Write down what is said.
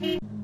Bye.